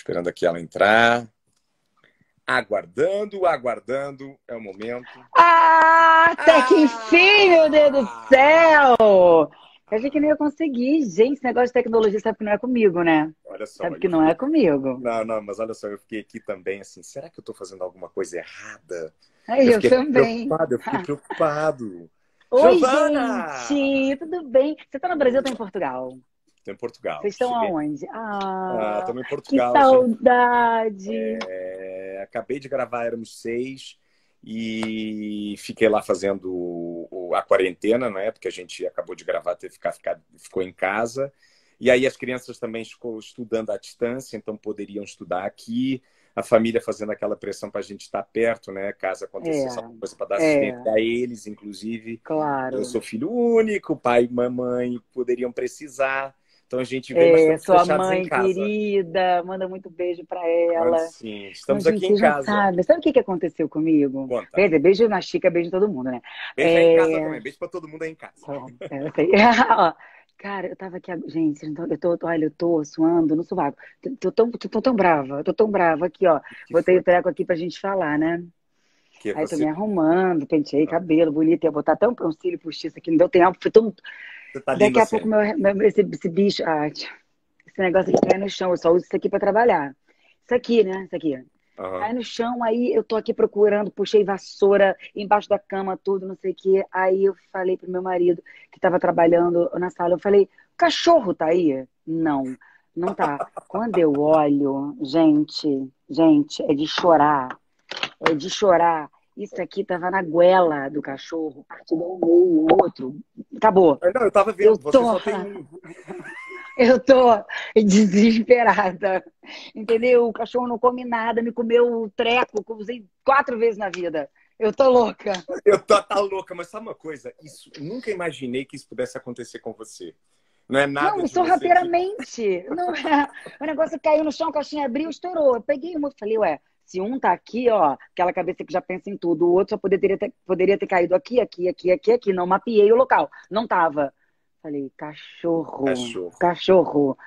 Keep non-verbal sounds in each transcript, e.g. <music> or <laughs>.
Esperando aqui ela entrar. Aguardando, aguardando. É o momento. Ah, até ah! que enfim, meu Deus do céu! Eu achei que não ia conseguir. Gente, esse negócio de tecnologia sabe que não é comigo, né? Olha só. Sabe que não é comigo. Não, não, mas olha só, eu fiquei aqui também assim, será que eu tô fazendo alguma coisa errada? Ai, eu, eu também. Preocupado, eu fiquei preocupado. Oi, Giovana! gente, tudo bem? Você tá no Brasil ou tá em Portugal? Estou em Portugal. Vocês estão Cheguei. aonde? Ah, ah em Portugal. Que saudade! É, acabei de gravar, éramos seis, e fiquei lá fazendo a quarentena, né? Porque a gente acabou de gravar, teve que ficar, ficar, ficou em casa. E aí as crianças também ficou estudando à distância, então poderiam estudar aqui. A família fazendo aquela pressão para a gente estar perto, né? Caso acontecesse é, alguma coisa para dar é. assistência a eles, inclusive. Claro. Eu sou filho único, pai e mamãe poderiam precisar. Então a gente vê é, sua mãe querida, manda muito beijo para ela. sim, estamos aqui em casa. Sabe, sabe o que, que aconteceu comigo? Conta. Quer dizer, beijo na Chica, beijo em todo mundo, né? Beijo é... em casa também, beijo para todo mundo aí em casa. É, <laughs> cara, eu tava aqui, gente, eu tô, olha, eu tô suando no sovaco. Tô, tô, tô, tô tão brava, tô tão brava aqui, ó. Que Botei foi? o treco aqui pra gente falar, né? Que Aí você... tô me arrumando, pentei ah. cabelo bonito, ia botar até um, um cílio postiço aqui, não deu tempo, foi tão Tá Daqui a assim. pouco meu, meu, esse, esse bicho, ah, esse negócio aqui cai no chão, eu só uso isso aqui para trabalhar. Isso aqui, né? Isso aqui. Uhum. Cai no chão, aí eu tô aqui procurando, puxei vassoura embaixo da cama, tudo, não sei o quê. Aí eu falei pro meu marido, que estava trabalhando na sala, eu falei, o cachorro tá aí? Não, não tá. Quando eu olho, gente, gente, é de chorar. É de chorar. Isso aqui tava na goela do cachorro, partido ao meio, outro. Acabou. Não, eu tava vendo, eu você tô... só tem um. <laughs> Eu tô desesperada. Entendeu? O cachorro não come nada, me comeu o treco que eu usei quatro vezes na vida. Eu tô louca. Eu tô tá louca, mas sabe uma coisa? Isso, nunca imaginei que isso pudesse acontecer com você. Não é nada. Não, isso rapidamente. Não é. O negócio caiu no chão, a caixinha abriu, estourou. Eu peguei uma e falei, ué, se um tá aqui, ó, aquela cabeça que já pensa em tudo, o outro só poderia ter, poderia ter caído aqui, aqui, aqui, aqui, aqui. Não mapeei o local. Não tava. Falei, cachorro. Cachorro. Cachorro.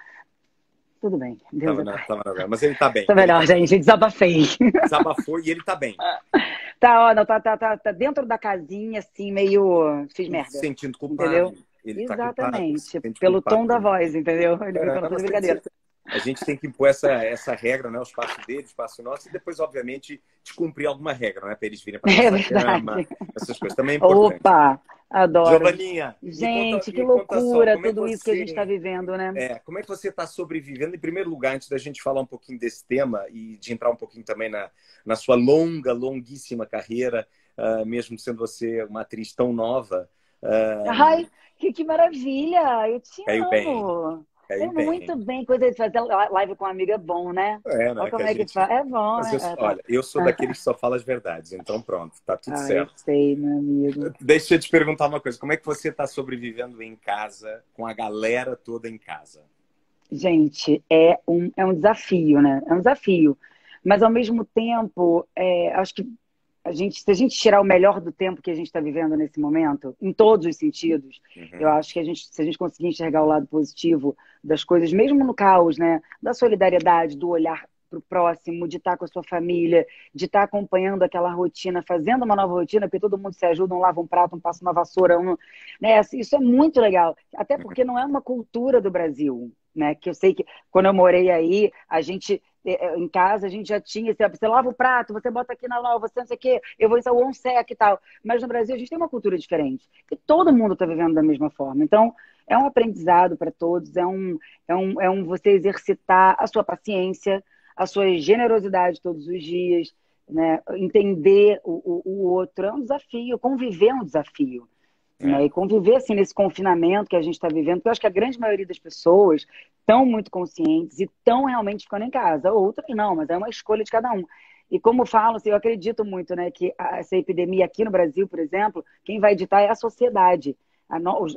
Tudo bem. Deus tava, é tava, mas ele tá bem. Tá melhor, tá gente. Desabafei. Desabafou e ele tá bem. <laughs> Tá, ó, não, tá, tá, tá, tá dentro da casinha, assim, meio. Fiz merda. Sentindo culpado. Entendeu? Ele Exatamente. Tá Pelo culpado, tom da voz, entendeu? Ele é, não, brincadeira a gente tem que impor essa, essa regra, né? O espaço dele, o espaço nosso, e depois, obviamente, descumprir alguma regra, né? Para eles virem para é essas coisas também é importante. Opa! Adoro. Giovaninha, gente, conta, que loucura só, tudo é você, isso que a gente está vivendo, né? É, como é que você está sobrevivendo? Em primeiro lugar, antes da gente falar um pouquinho desse tema e de entrar um pouquinho também na, na sua longa, longuíssima carreira, uh, mesmo sendo você uma atriz tão nova. Uh, Ai, que, que maravilha! Eu te caiu amo. Bem. É muito bem, coisa de fazer live com um amigo é bom, né? É, né? Olha como é que gente... faz. É bom, né? Eu, olha, eu sou daqueles que só fala as verdades, então pronto, tá tudo ah, certo. Eu sei, meu amigo. <laughs> Deixa eu te perguntar uma coisa: como é que você está sobrevivendo em casa, com a galera toda em casa? Gente, é um, é um desafio, né? É um desafio. Mas ao mesmo tempo, é, acho que a gente, se a gente tirar o melhor do tempo que a gente está vivendo nesse momento, em todos os sentidos, uhum. eu acho que a gente, se a gente conseguir enxergar o lado positivo das coisas, mesmo no caos, né, da solidariedade, do olhar para o próximo, de estar com a sua família, de estar acompanhando aquela rotina, fazendo uma nova rotina, porque todo mundo se ajuda, um lava um prato, um passa uma vassoura, um, né, isso é muito legal, até porque não é uma cultura do Brasil, né, que eu sei que quando eu morei aí, a gente em casa a gente já tinha, você, lava o prato, você bota aqui na lava, você não sei o quê, eu vou usar o on-sec e tal. Mas no Brasil a gente tem uma cultura diferente, que todo mundo está vivendo da mesma forma. Então, é um aprendizado para todos, é um, é, um, é um você exercitar a sua paciência, a sua generosidade todos os dias, né? entender o, o, o outro. É um desafio, conviver é um desafio. É. Né? E conviver assim nesse confinamento que a gente está vivendo, porque eu acho que a grande maioria das pessoas estão muito conscientes e estão realmente ficando em casa. Outras não, mas é uma escolha de cada um. E como falo, assim, eu acredito muito né, que essa epidemia aqui no Brasil, por exemplo, quem vai editar é a sociedade.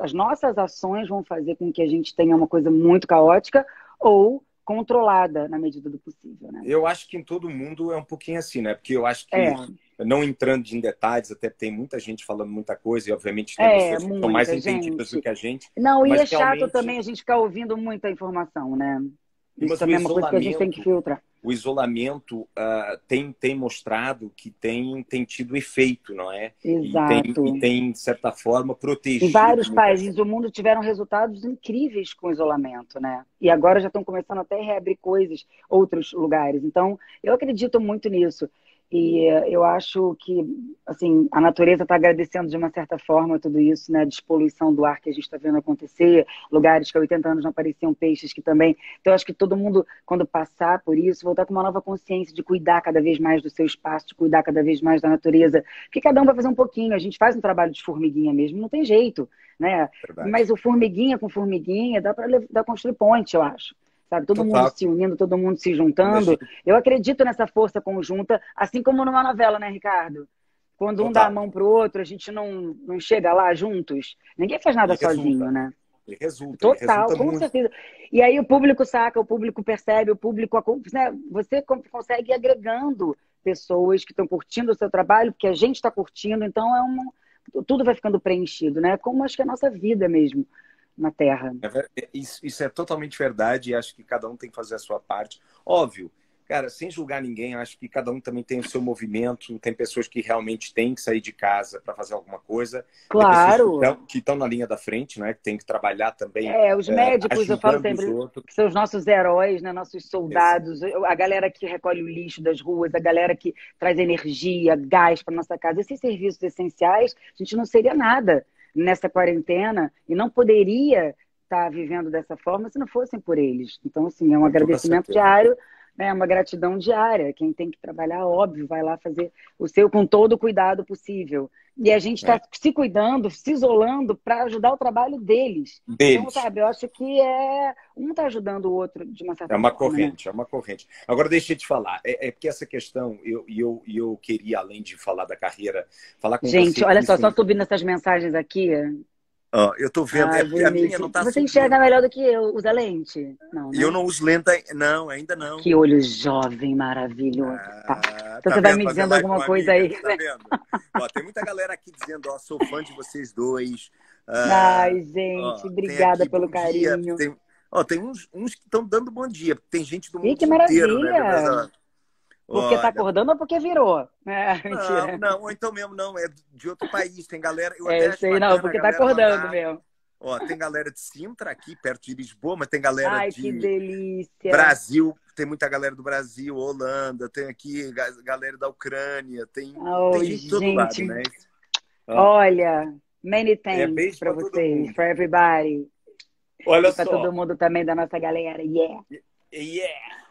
As nossas ações vão fazer com que a gente tenha uma coisa muito caótica ou controlada na medida do possível. Né? Eu acho que em todo mundo é um pouquinho assim, né? Porque eu acho que, é. Não entrando em detalhes, até tem muita gente falando muita coisa, e obviamente tem é, pessoas que estão mais gente. entendidas do que a gente. Não, e é realmente... chato também a gente ficar ouvindo muita informação, né? Isso Mas também é uma coisa que a gente tem que filtrar. O isolamento uh, tem, tem mostrado que tem, tem tido efeito, não é? Exato. E tem, e tem de certa forma, protegido. Em vários países do mundo tiveram resultados incríveis com o isolamento, né? E agora já estão começando até a reabrir coisas, outros lugares. Então, eu acredito muito nisso. E eu acho que, assim, a natureza está agradecendo de uma certa forma tudo isso, né? A despoluição do ar que a gente está vendo acontecer, lugares que há 80 anos não apareciam peixes que também. Então, acho que todo mundo, quando passar por isso, voltar com uma nova consciência de cuidar cada vez mais do seu espaço, de cuidar cada vez mais da natureza. Porque cada um vai fazer um pouquinho. A gente faz um trabalho de formiguinha mesmo, não tem jeito, né? Verdade. Mas o formiguinha com formiguinha dá para construir ponte, eu acho sabe? Todo Total. mundo se unindo, todo mundo se juntando. Eu acredito nessa força conjunta, assim como numa novela, né, Ricardo? Quando um Total. dá a mão pro outro, a gente não, não chega lá juntos. Ninguém faz nada sozinho, né? Ele resulta. Total, ele resulta com muito. certeza. E aí o público saca, o público percebe, o público. Né? Você consegue ir agregando pessoas que estão curtindo o seu trabalho, porque a gente está curtindo, então é uma. Tudo vai ficando preenchido, né? Como acho que é a nossa vida mesmo na Terra. É, é, isso, isso é totalmente verdade e acho que cada um tem que fazer a sua parte. Óbvio, cara, sem julgar ninguém, acho que cada um também tem o seu movimento. Tem pessoas que realmente têm que sair de casa para fazer alguma coisa. Claro. Que estão na linha da frente, né? Que tem que trabalhar também. É, os é, médicos, eu falo sempre, que são os nossos heróis, né? Nossos soldados, a galera que recolhe o lixo das ruas, a galera que traz energia, gás para nossa casa. Esses serviços essenciais, a gente não seria nada nessa quarentena e não poderia estar vivendo dessa forma se não fossem por eles. Então, assim, é um agradecimento diário, né, uma gratidão diária. Quem tem que trabalhar, óbvio, vai lá fazer o seu com todo o cuidado possível. E a gente está é. se cuidando, se isolando para ajudar o trabalho deles. deles. Então, sabe, eu acho que é um está ajudando o outro de uma certa forma. É uma forma, né? corrente, né? é uma corrente. Agora, deixa eu te falar, é, é porque essa questão, eu, eu, eu queria, além de falar da carreira, falar com gente, você. Gente, olha só, só subindo essas mensagens aqui, Eu tô vendo, ah, é a minha não tá Você subindo. enxerga melhor do que eu, usa lente? Não, né? Eu não uso lente, não, ainda não. Que olho jovem, maravilhoso. Ah, tá. Então tá você vai me dizendo alguma coisa aí. Tá vendo? ó, tem muita galera aqui dizendo, ó, sou fã de vocês dois. Ah, Ai, gente, ó, obrigada aqui, pelo carinho. Tem, ó, tem uns, uns que estão dando bom dia, tem gente do mundo Ih, que inteiro, né, maravilha. né? Porque Olha, tá acordando ou porque virou? É, <laughs> não, não, ou então mesmo não, é de outro país. Tem galera. Eu é, sei, não, porque tá acordando mesmo. Ó, tem galera de Sintra aqui, perto de Lisboa, mas tem galera Ai, de que delícia. Brasil, tem muita galera do Brasil, Holanda, tem aqui galera da Ucrânia, tem, oh, tem gente de todo lado, né? Ó, Olha, many é thanks é pra, pra vocês, for everybody. Olha e pra só. todo mundo também da nossa galera, yeah. Yeah!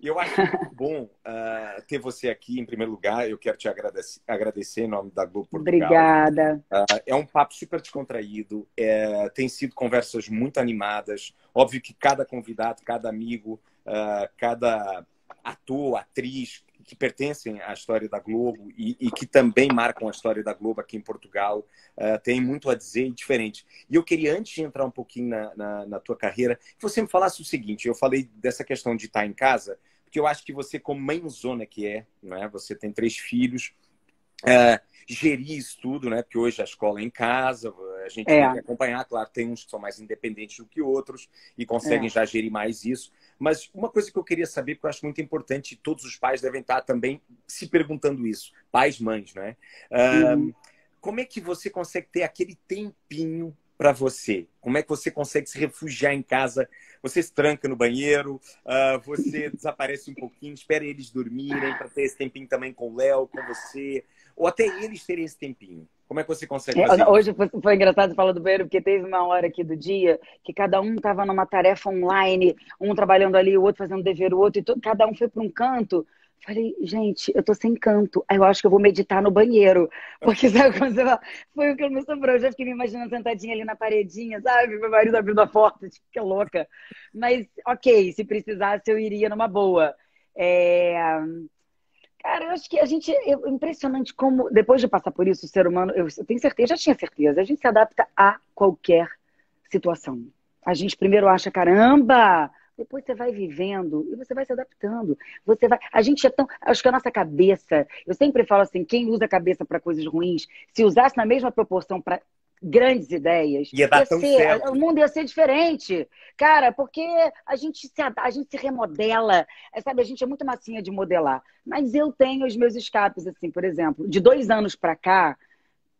Eu acho muito bom uh, ter você aqui, em primeiro lugar. Eu quero te agradecer, agradecer em nome da Globo Portugal. Obrigada. Uh, é um papo super descontraído. É, tem sido conversas muito animadas. Óbvio que cada convidado, cada amigo, uh, cada ator, atriz que pertencem à história da Globo e, e, que também marcam a história da Globo aqui em Portugal, uh, muito a dizer e diferente. E eu queria, antes de entrar um pouquinho na, na, na, tua carreira, que você me falasse o seguinte: eu falei dessa questão de estar em casa, porque eu acho que você, como mãezona que é, né, você tem três filhos, uh, gerir isso tudo, né? Porque hoje a escola é em casa, a gente é. tem que acompanhar, claro, tem uns que são mais independentes do que outros e conseguem é. já gerir mais isso. Mas uma coisa que eu queria saber, porque eu acho muito importante, e todos os pais devem estar também se perguntando isso, pais, mães, né? Uhum. Uh, como é que você consegue ter aquele tempinho para você? Como é que você consegue se refugiar em casa? Você se tranca no banheiro, uh, você <laughs> desaparece um pouquinho, espera eles dormirem para ter esse tempinho também com o Léo, com você, ou até eles terem esse tempinho. Como é que você consegue fazer Hoje foi, foi engraçado falar do banheiro, porque teve uma hora aqui do dia que cada um estava numa tarefa online, um trabalhando ali, o outro fazendo dever, o outro, e todo, cada um foi para um canto. Falei, gente, eu tô sem canto. Aí eu acho que eu vou meditar no banheiro. Porque <laughs> sabe quando você fala, foi o que me sobrou. Eu já fiquei me imaginando sentadinha ali na paredinha, sabe? Meu marido abrindo a porta, <laughs> tipo, que louca. Mas, ok, se precisasse, eu iria numa boa. É... Cara, eu acho que a gente. É impressionante como, depois de passar por isso, o ser humano, eu, eu tenho certeza, já tinha certeza, a gente se adapta a qualquer situação. A gente primeiro acha, caramba, depois você vai vivendo e você vai se adaptando. Você vai. A gente é tão. Acho que a nossa cabeça. Eu sempre falo assim: quem usa a cabeça para coisas ruins, se usasse na mesma proporção para grandes ideias. Ia dar ia tão ser, certo. O mundo ia ser diferente. Cara, porque a gente se, a gente se remodela, é, sabe? A gente é muito massinha de modelar. Mas eu tenho os meus escapes, assim, por exemplo, de dois anos para cá,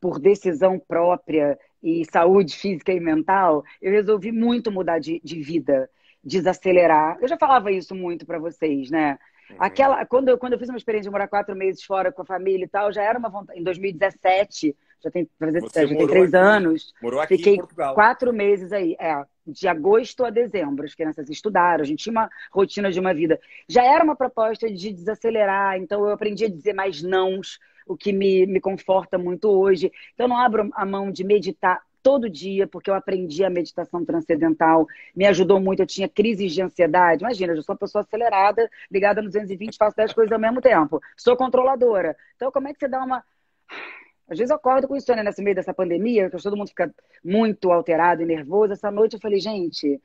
por decisão própria e saúde física e mental, eu resolvi muito mudar de, de vida, desacelerar. Eu já falava isso muito para vocês, né? Uhum. Aquela, quando, eu, quando eu fiz uma experiência de morar quatro meses fora com a família e tal, já era uma vontade. Em 2017, já tem, já tem três aqui, anos. Morou aqui Fiquei em Portugal. quatro meses aí. É, de agosto a dezembro. As crianças estudaram, a gente tinha uma rotina de uma vida. Já era uma proposta de desacelerar, então eu aprendi a dizer mais nãos, o que me, me conforta muito hoje. Então, eu não abro a mão de meditar todo dia, porque eu aprendi a meditação transcendental, me ajudou muito. Eu tinha crises de ansiedade. Imagina, eu sou uma pessoa acelerada, ligada no 220, faço 10 coisas ao mesmo tempo. Sou controladora. Então, como é que você dá uma. Às vezes eu acordo com insônia nesse meio dessa pandemia, que todo mundo fica muito alterado e nervoso. Essa noite eu falei, gente,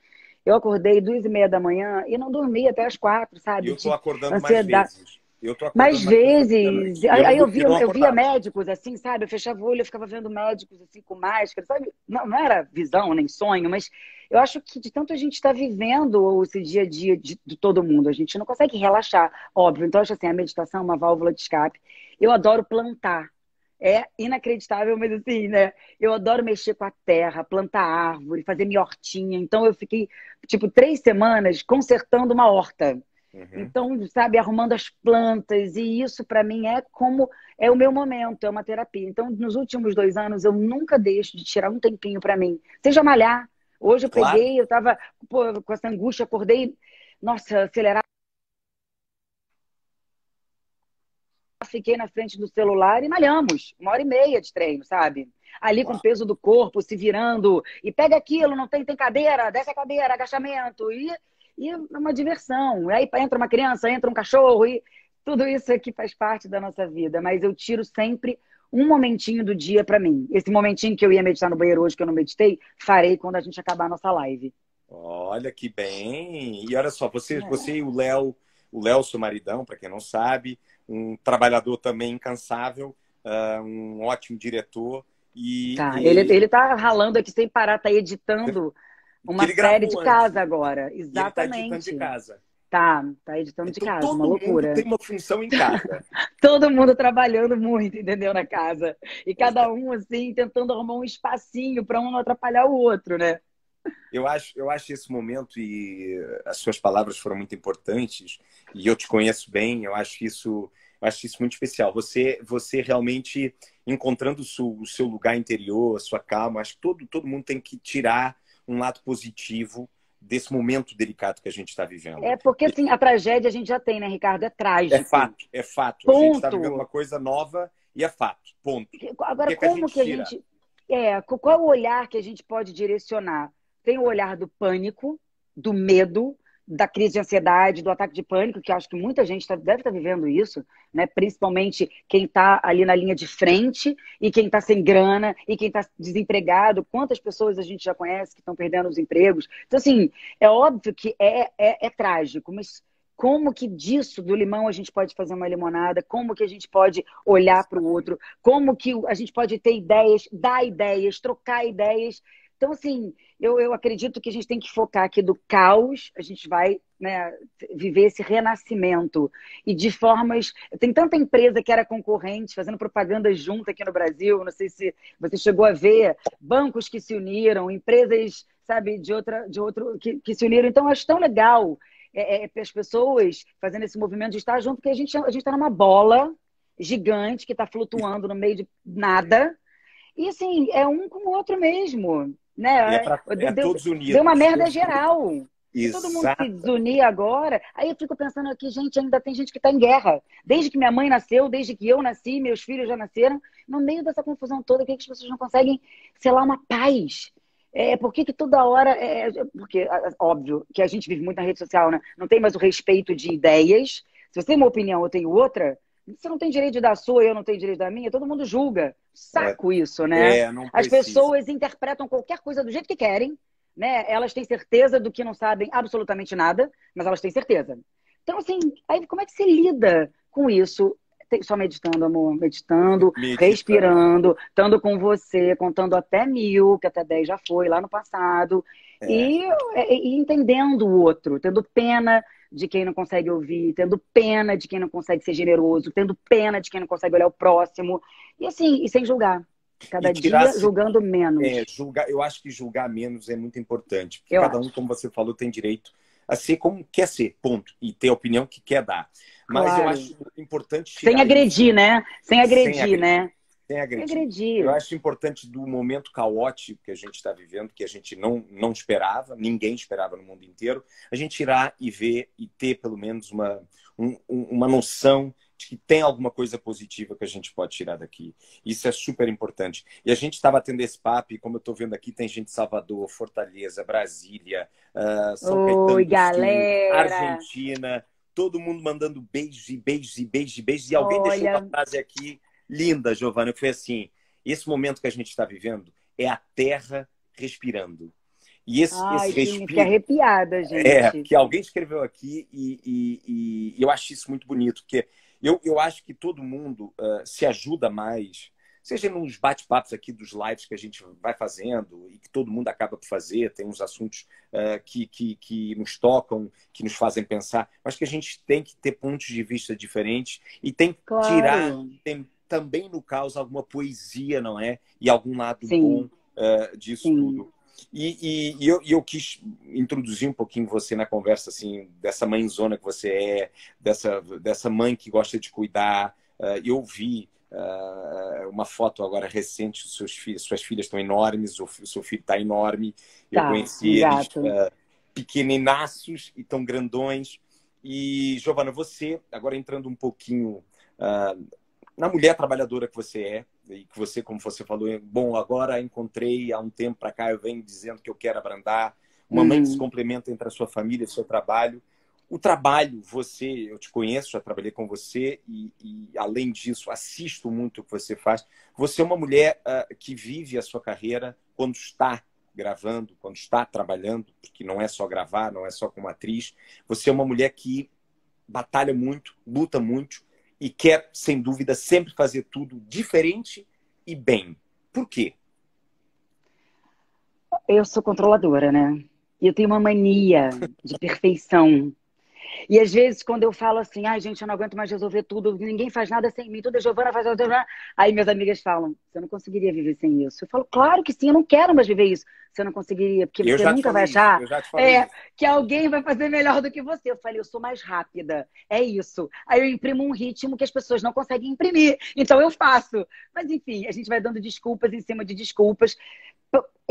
eu acordei duas e meia da manhã e não dormi até as quatro, sabe? Eu tô acordando ansiedade. mais vezes. Eu tô mais vezes. Eu aí eu via, eu via médicos assim, sabe? Eu fechava o olho, eu ficava vendo médicos assim com máscara, sabe? Não, não era visão nem sonho, mas eu acho que de tanto a gente está vivendo esse dia a dia de, de, todo mundo, a gente não consegue relaxar, óbvio. Então, eu acho assim, a meditação é uma válvula de escape. Eu adoro plantar. É inacreditável, mas assim, né? Eu adoro mexer com a terra, plantar árvore, fazer minha hortinha. Então, eu fiquei, tipo, três semanas consertando uma horta Uhum. Então, sabe, arrumando as plantas, e isso para mim é como é o meu momento, é uma terapia. Então, nos últimos dois anos, eu nunca deixo de tirar um tempinho para mim, seja malhar. Hoje eu claro. peguei, eu tava pô, com essa angústia, acordei, nossa, acelerado. Fiquei na frente do celular e malhamos, uma hora e meia de treino, sabe? Ali com o peso do corpo, se virando, e pega aquilo, não tem, tem cadeira, desce a cadeira, agachamento, e e é uma diversão. Aí entra uma criança, entra um cachorro, e tudo isso aqui faz parte da nossa vida. Mas eu tiro sempre um momentinho do dia para mim. Esse momentinho que eu ia meditar no banheiro hoje, que eu não meditei, farei quando a gente acabar a nossa live. Olha que bem! E olha só, você, é. você e o Léo, o Léo, maridão, para quem não sabe, um trabalhador também incansável, uh, um ótimo diretor. E, tá, e... Ele, ele tá ralando aqui sem parar, tá editando uma série de casa agora. Exatamente. Ele tá editando de casa. Tá, tá editando então, de casa, uma loucura. tem uma função em casa. <laughs> todo mundo trabalhando muito, entendeu, na casa. E cada um, assim, tentando arrumar um espacinho para um não atrapalhar o outro, né? Eu acho, eu acho esse momento e as suas palavras foram muito importantes e eu te conheço bem. Eu acho isso, eu acho isso muito especial. Você, você realmente encontrando o seu, o seu lugar interior, a sua calma. Acho que todo, todo mundo tem que tirar um lado positivo desse momento delicado que a gente está vivendo. É porque assim, a tragédia a gente já tem, né, Ricardo? É trágico. É fato, é fato. Ponto. A gente está vivendo uma coisa nova e é fato. Ponto. Agora, que como que a gente. Que a gente é, qual é o olhar que a gente pode direcionar? Tem o olhar do pânico, do medo, da crise de ansiedade, do ataque de pânico, que acho que muita gente tá, deve estar tá vivendo isso, né? principalmente quem está ali na linha de frente e quem está sem grana e quem está desempregado. Quantas pessoas a gente já conhece que estão perdendo os empregos? Então, assim, é óbvio que é, é, é trágico, mas como que disso, do limão, a gente pode fazer uma limonada, como que a gente pode olhar para o outro, como que a gente pode ter ideias, dar ideias, trocar ideias então, assim, eu, eu acredito que a gente tem que focar aqui do caos, a gente vai né, viver esse renascimento. E de formas. Tem tanta empresa que era concorrente, fazendo propaganda junto aqui no Brasil. Não sei se você chegou a ver bancos que se uniram, empresas, sabe, de outra, de outro que, que se uniram. Então, eu acho tão legal é, é, as pessoas fazendo esse movimento de estar junto, porque a gente a está numa bola gigante que está flutuando no meio de nada. E assim, é um com o outro mesmo. Né? É pra, é deu, todos unidos. Deu uma merda geral. Se todo mundo se desunir agora, aí eu fico pensando aqui, gente, ainda tem gente que está em guerra. Desde que minha mãe nasceu, desde que eu nasci, meus filhos já nasceram, no meio dessa confusão toda, que, que as pessoas não conseguem, sei lá, uma paz? É, por que, que toda hora. É, porque, óbvio, que a gente vive muito na rede social, né? Não tem mais o respeito de ideias. Se você tem uma opinião, eu tenho outra, você não tem direito de dar a sua, eu não tenho direito da minha, todo mundo julga. Saco é, isso, né? É, As pessoas interpretam qualquer coisa do jeito que querem, né? Elas têm certeza do que não sabem absolutamente nada, mas elas têm certeza. Então, assim, aí como é que se lida com isso? só meditando, amor, meditando, meditando, respirando, estando com você, contando até mil, que até dez já foi lá no passado, é. e, e entendendo o outro, tendo pena de quem não consegue ouvir, tendo pena de quem não consegue ser generoso, tendo pena de quem não consegue olhar o próximo. E assim, e sem julgar. Cada dia julgando menos. É, julgar, eu acho que julgar menos é muito importante. Porque eu cada um, como você falou, tem direito a ser como quer ser, ponto. E ter a opinião que quer dar. Mas claro. eu acho importante. Sem agredir, isso. né? Sem agredir, Sem agredir, né? Sem agredir. Sem agredir. Eu acho importante do momento caótico que a gente está vivendo, que a gente não, não esperava, ninguém esperava no mundo inteiro, a gente irá e ver e ter pelo menos uma, um, uma noção de que tem alguma coisa positiva que a gente pode tirar daqui. Isso é super importante. E a gente estava tendo esse papo, e como eu estou vendo aqui, tem gente de Salvador, Fortaleza, Brasília, uh, São Oi, Caetano, galera. Argentina, todo mundo mandando beijos e beijos e beijos e beijos. E alguém Olha... deixou uma frase aqui linda, Giovana, que foi assim: esse momento que a gente está vivendo é a Terra respirando. E esse, Ai, esse respiro. Fiquei arrepiada, gente. É, que alguém escreveu aqui e, e, e, eu acho isso muito bonito, porque eu, eu acho que todo mundo uh, se ajuda mais, seja nos bate-papos aqui dos lives que a gente vai fazendo e que todo mundo acaba por fazer, tem uns assuntos uh, que, que, que nos tocam, que nos fazem pensar, mas que a gente tem que ter pontos de vista diferentes e tem que claro. tirar, tem também no caos alguma poesia, não é? E algum lado Sim. bom uh, disso Sim. tudo. E, e, e, eu, e, eu, quis introduzir um pouquinho você na conversa, assim, dessa mãezona que você é, dessa, dessa mãe que gosta de cuidar. Uh, eu vi uh, uma foto agora recente, seus filhos, suas filhas estão enormes, o, seu filho está enorme. Tá, eu conheci eles uh, pequeninaços e tão grandões. E, Giovana, você, agora entrando um pouquinho na mulher trabalhadora que você é, e que você, como você falou, bom, agora encontrei há um tempo para cá, eu venho dizendo que eu quero abrandar, uma mãe que se uhum. complementa entre a sua família e o seu trabalho. O trabalho, você, eu te conheço, já trabalhei com você e, e além disso, assisto muito o que você faz. Você é uma mulher uh, que vive a sua carreira quando está gravando, quando está trabalhando, porque não é só gravar, não é só como atriz. Você é uma mulher que batalha muito, luta muito, e quer, sem dúvida, sempre fazer tudo diferente e bem. Por quê? Eu sou controladora, né? E eu tenho uma mania de perfeição. E às vezes, quando eu falo assim, ai, gente, eu não aguento mais resolver tudo, ninguém faz nada sem mim, tudo a Giovana faz. Aí minhas amigas falam, você não conseguiria viver sem isso. Eu falo, claro que sim, eu não quero mais viver isso. Você não conseguiria, porque eu você nunca vai achar é, que alguém vai fazer melhor do que você. Eu falei, eu sou mais rápida. É isso. Aí eu imprimo um ritmo que as pessoas não conseguem imprimir. Então eu faço. Mas enfim, a gente vai dando desculpas em cima de desculpas.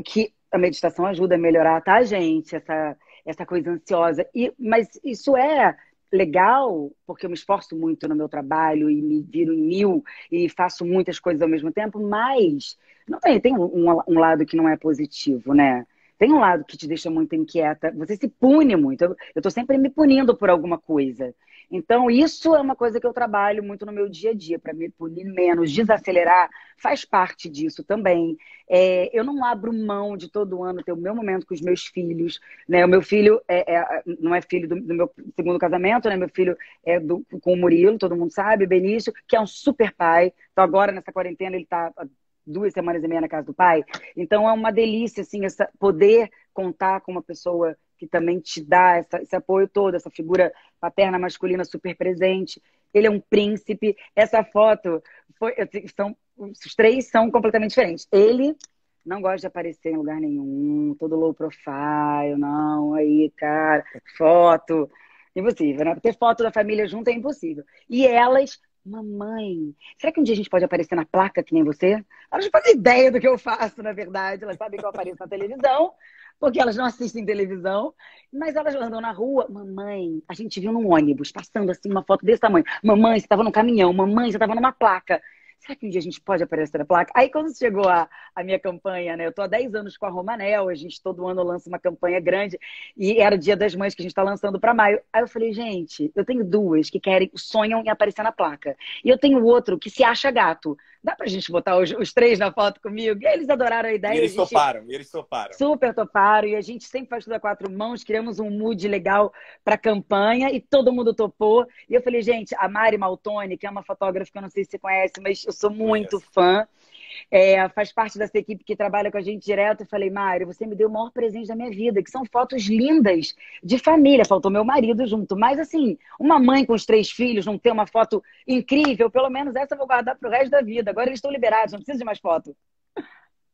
Que a meditação ajuda a melhorar, tá, gente? Essa essa coisa ansiosa. E, mas isso é legal, porque eu me esforço muito no meu trabalho e me viro em mil e faço muitas coisas ao mesmo tempo, mas não tem, tem um, um lado que não é positivo, né? Tem um lado que te deixa muito inquieta, você se pune muito. Eu, tô sempre me punindo por alguma coisa. Então, isso é uma coisa que eu trabalho muito no meu dia a dia, para me punir menos, desacelerar, faz parte disso também. É, eu não abro mão de todo ano ter o meu momento com os meus filhos. Né? O meu filho é, é, não é filho do, do, meu segundo casamento, né? meu filho é do, com o Murilo, todo mundo sabe, Benício, que é um super pai. Então, agora, nessa quarentena, ele está duas semanas e meia na casa do pai. Então é uma delícia, assim, essa, poder contar com uma pessoa que também te dá essa, esse apoio todo, essa figura paterna masculina super presente. Ele é um príncipe. Essa foto foi, são os três são completamente diferentes. Ele não gosta de aparecer em lugar nenhum, todo low profile, não, aí, cara, foto. Impossível, né? Ter foto da família junto é impossível. E elas Mamãe, será que um dia a gente pode aparecer na placa que nem você? Elas não fazem ideia do que eu faço, na verdade. Elas sabem que eu apareço na televisão, porque elas não assistem televisão, mas elas andam na rua. Mamãe, a gente viu num ônibus passando assim uma foto desse tamanho. Mamãe, você estava num caminhão. Mamãe, você estava numa placa será que um dia a gente pode aparecer na placa? Aí quando chegou a, a minha campanha, né? Eu tô há 10 anos com a Romanel, a gente todo ano lança uma campanha grande e era o Dia das Mães que a gente está lançando para maio. Aí eu falei, gente, eu tenho duas que querem, sonham em aparecer na placa. E eu tenho outro que se acha gato. Dá pra gente botar os, os três na foto comigo? E eles adoraram a ideia. E eles a toparam, eles toparam. Super toparam. E a gente sempre faz tudo a quatro mãos, criamos um mood legal pra campanha e todo mundo topou. E eu falei, gente, a Mari Maltoni, que é uma fotógrafa que eu não sei se você conhece, mas eu sou muito fã é, faz parte dessa equipe que trabalha com a gente direto. Eu falei, Mário, você me deu o maior presente da minha vida, que são fotos lindas de família. Faltou meu marido junto. Mas, assim, uma mãe com os três filhos não ter uma foto incrível, pelo menos essa eu vou guardar para o resto da vida. Agora eles estão liberados, não preciso de mais foto.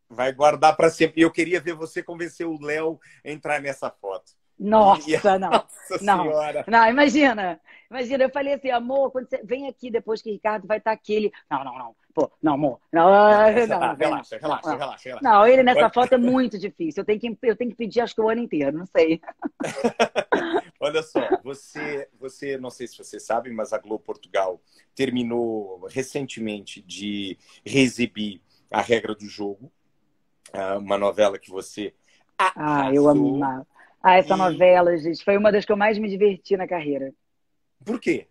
Vai guardar para sempre. E eu queria ver você convencer o Léo a entrar nessa foto. Nossa, não. Nossa não. Não, imagina. Imagina, eu falei assim, amor, quando você vem aqui depois que o Ricardo vai estar aqui, ele. Não, não, não. Pô, não, amor. Não, não, não, relaxa, relaxa, relaxa, relaxa, Não, ele nessa foto é muito difícil. Eu tenho, que, eu tenho que pedir acho que o ano inteiro, não sei. <laughs> Olha só, você, você, não sei se você sabe, mas a Globo Portugal terminou recentemente de reexibir a regra do jogo, ah, uma novela que você ah, eu amo. Ah, essa e... novela, gente, foi uma das que eu mais me diverti na carreira. Por quê?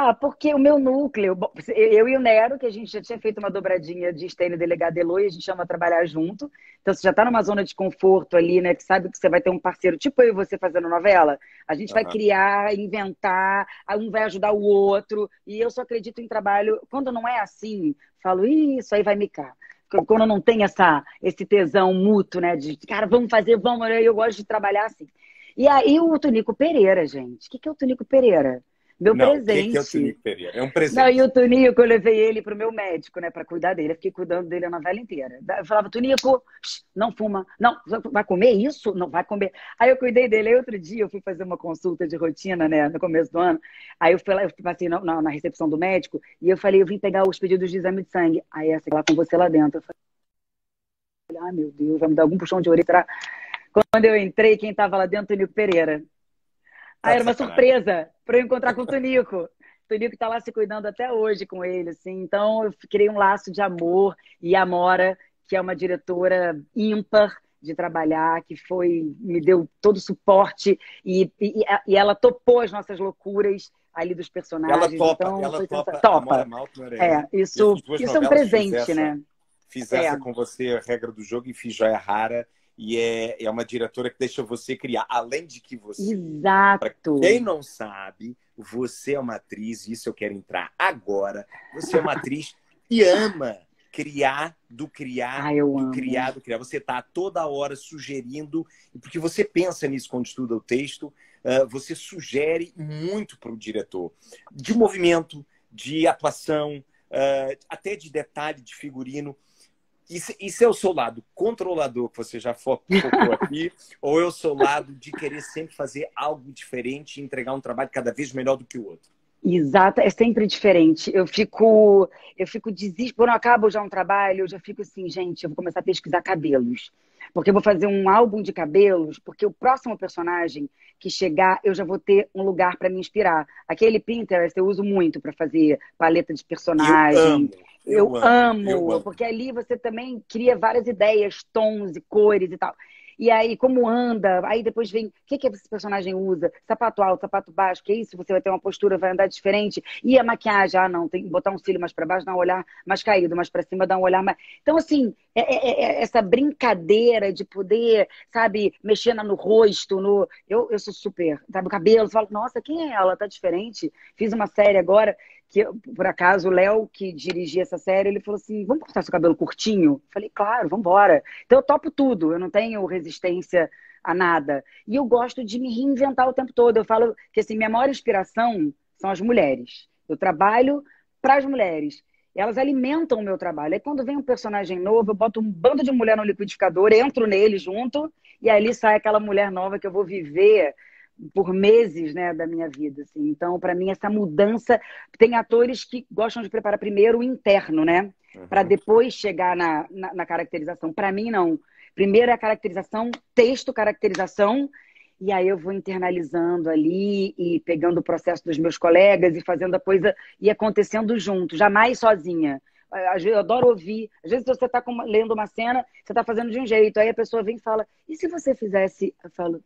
Ah, porque o meu núcleo, eu e o Nero, que a gente já tinha feito uma dobradinha de Stênio Delegado Eloy, a gente chama trabalhar junto. Então você já está numa zona de conforto ali, né? Que sabe que você vai ter um parceiro, tipo eu e você fazendo novela. A gente uhum. vai criar, inventar, um vai ajudar o outro. E eu só acredito em trabalho. Quando não é assim, falo, isso aí vai me cá quando não tem essa, esse tesão mútuo, né? De, cara, vamos fazer, vamos. Eu gosto de trabalhar assim. E aí o Tunico Pereira, gente. O que, que é o Tunico Pereira? Meu não, presente. Que que é o Tunico Pereira? É um presente. Não, e o Tunico, eu levei ele pro meu médico, né, para cuidar dele. Eu fiquei cuidando dele a novela inteira. Eu falava, Tunico, não fuma. Não, vai comer isso? Não, vai comer. Aí eu cuidei dele. Aí outro dia eu fui fazer uma consulta de rotina, né, no começo do ano. Aí eu fui lá, eu passei na, na, na recepção do médico e eu falei, eu vim pegar os pedidos de exame de sangue. Aí essa lá com você lá dentro. Eu falei, ah, meu Deus, vai me dar algum puxão de orelha. Quando eu entrei, quem estava lá dentro, Tunico Pereira. Aí era uma surpresa para eu encontrar com o Tunico. O Tunico está lá se cuidando até hoje com ele, assim. Então eu criei um laço de amor e a Amora, que é uma diretora ímpar de trabalhar, que foi me deu todo o suporte e, e, e ela topou as nossas loucuras ali dos personagens. Ela topa, então, ela topa. topa. É, isso, isso é um presente, né? Fiz essa é. com você, a regra do jogo, e fiz Joia Rara e é, é uma diretora que deixa você criar, além de que você. Exato. quem não sabe, você é uma atriz, isso eu quero entrar agora. Você é uma atriz e ama criar do criar, ah, do amo. criar, do criar. Você está toda hora sugerindo, porque você pensa nisso quando estuda o texto, uh, você sugere muito para o diretor, de movimento, de atuação, uh, até de detalhe, de figurino. Isso, isso é o seu lado controlador, que você já focou <laughs> aqui, ou é o seu lado de querer sempre fazer algo diferente e entregar um trabalho cada vez melhor do que o outro? Exato, é sempre diferente. Eu fico, eu fico desesperado. Quando eu acabo já um trabalho, eu já fico assim, gente, eu vou começar a pesquisar cabelos. Porque eu vou fazer um álbum de cabelos, porque o próximo personagem que chegar, eu já vou ter um lugar para me inspirar. Aquele Pinterest eu uso muito para fazer paleta de personagem. Eu amo. Eu, eu, amo, eu amo, porque ali você também cria várias ideias, tons e cores e tal. E aí, como anda, aí depois vem o que, que esse personagem usa, sapato alto, sapato baixo, que é isso, você vai ter uma postura, vai andar diferente. E a maquiagem, ah, não, tem que botar um cílio mais para baixo, dar um olhar mais caído, mais para cima, dar um olhar mais. Então, assim, é, é, é essa brincadeira de poder, sabe, mexer no rosto, no. Eu, eu sou super, sabe, o cabelo, fala, nossa, quem é ela? Tá diferente. Fiz uma série agora que, por acaso, o Léo, que dirigia essa série, ele falou assim: vamos cortar seu cabelo curtinho? Falei, claro, vamos embora. Então eu topo tudo, eu não tenho resistência a nada. E eu gosto de me reinventar o tempo todo. Eu falo que assim, minha maior inspiração são as mulheres. Eu trabalho para as mulheres. Elas alimentam o meu trabalho. Aí quando vem um personagem novo, eu boto um bando de mulher no liquidificador, entro nele junto, e ali sai aquela mulher nova que eu vou viver por meses né, da minha vida. Assim. Então, para mim, essa mudança. Tem atores que gostam de preparar primeiro o interno, né? Uhum. Para depois chegar na, na, na caracterização. Para mim, não. Primeiro é a caracterização, texto, caracterização, e aí eu vou internalizando ali e pegando o processo dos meus colegas e fazendo a coisa e acontecendo junto, jamais sozinha. Eu adoro ouvir. Às vezes você está lendo uma cena, você está fazendo de um jeito, aí a pessoa vem e fala: e se você fizesse? Eu falo: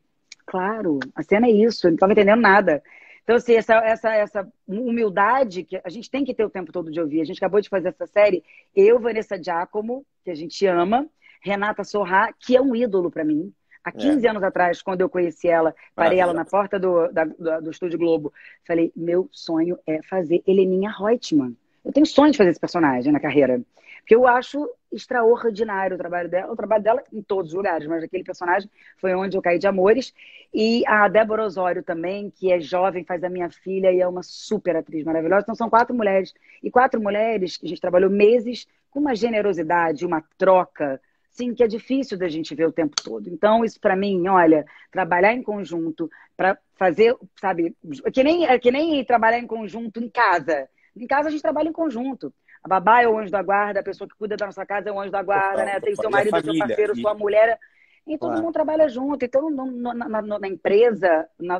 Claro, a cena é isso, eu não estava entendendo nada. Então, assim, essa, essa, essa humildade que a gente tem que ter o tempo todo de ouvir. A gente acabou de fazer essa série, eu, Vanessa Giacomo, que a gente ama, Renata Sorrá, que é um ídolo para mim. Há 15 é. anos atrás, quando eu conheci ela, parei ela na porta do, da, do, do Estúdio Globo. Falei, meu sonho é fazer Heleninha Reutemann. Eu tenho sonho de fazer esse personagem na carreira. Porque eu acho extraordinário o trabalho dela. O trabalho dela em todos os lugares, mas aquele personagem foi onde eu caí de amores. E a Débora Osório também, que é jovem, faz a minha filha e é uma super atriz maravilhosa. Então são quatro mulheres. E quatro mulheres que a gente trabalhou meses com uma generosidade, uma troca sim, que é difícil da gente ver o tempo todo. Então, isso para mim, olha, trabalhar em conjunto para fazer, sabe, que nem, é que nem trabalhar em conjunto em casa. Em casa a gente trabalha em conjunto. A babá é o anjo da guarda, a pessoa que cuida da nossa casa é o anjo da guarda, opa, né? Tem seu marido, seu parceiro, sua mulher. E todo mundo trabalha junto. Então, no, no, na, na, empresa, na,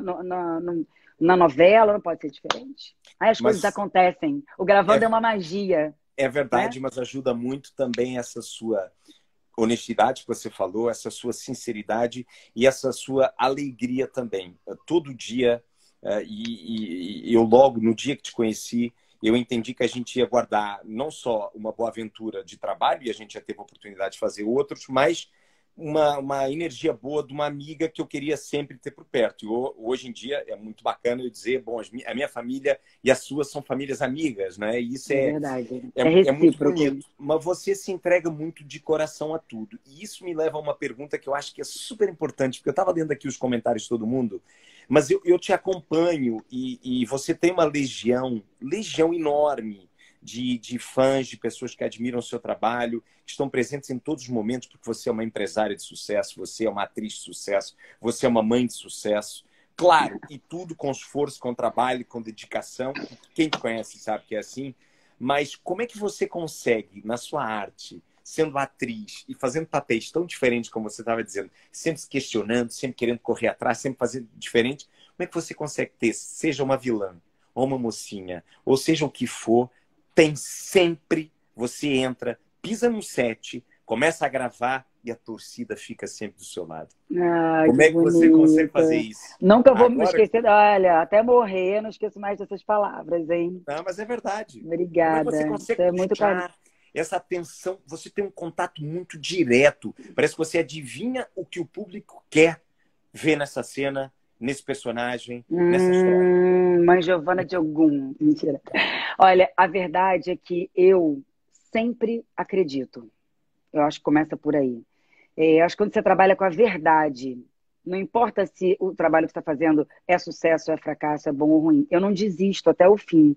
na, novela, não pode ser diferente. Aí as mas coisas acontecem. O gravando é, é uma magia. É verdade, né? mas ajuda muito também essa sua honestidade que você falou, essa sua sinceridade e essa sua alegria também. Todo dia, eh, e, eu logo no dia que te conheci, eu entendi que a gente ia guardar não só uma boa aventura de trabalho, e a gente já teve a oportunidade de fazer outros, mas uma, uma energia boa de uma amiga que eu queria sempre ter por perto. E hoje em dia é muito bacana eu dizer, bom, a minha família e as suas são famílias amigas, né? E isso é, é, verdade. é, é, é muito bonito. Mas você se entrega muito de coração a tudo. E isso me leva a uma pergunta que eu acho que é super importante, porque eu estava lendo aqui os comentários de todo mundo, mas eu, eu te acompanho e, e você tem uma legião, legião enorme de, de fãs, de pessoas que admiram o seu trabalho, que estão presentes em todos os momentos, porque você é uma empresária de sucesso, você é uma atriz de sucesso, você é uma mãe de sucesso. Claro, e tudo com esforço, com trabalho, com dedicação. Quem te conhece sabe que é assim. Mas como é que você consegue, na sua arte, sendo atriz e fazendo papéis tão diferentes como você estava dizendo, sempre se questionando, sempre querendo correr atrás, sempre fazendo diferente, como é que você consegue ter, seja uma vilã, ou uma mocinha, ou seja o que for, tem sempre, você entra, pisa no set, começa a gravar e a torcida fica sempre do seu lado. Ai, Como que é que bonita. você consegue fazer isso? Nunca vou Agora... me esquecer. Olha, até morrer, não esqueço mais dessas palavras, hein? Não, mas é verdade. Obrigada. Como é que você consegue é muito essa atenção? Você tem um contato muito direto. Parece que você adivinha o que o público quer ver nessa cena nesse personagem, hum, nessa história? Mãe Giovana de algum. Mentira. Olha, a verdade é que eu sempre acredito. Eu acho que começa por aí. É, acho que quando você trabalha com a verdade, não importa se o trabalho que está fazendo é sucesso, é fracasso, é bom ou ruim, eu não desisto até o fim.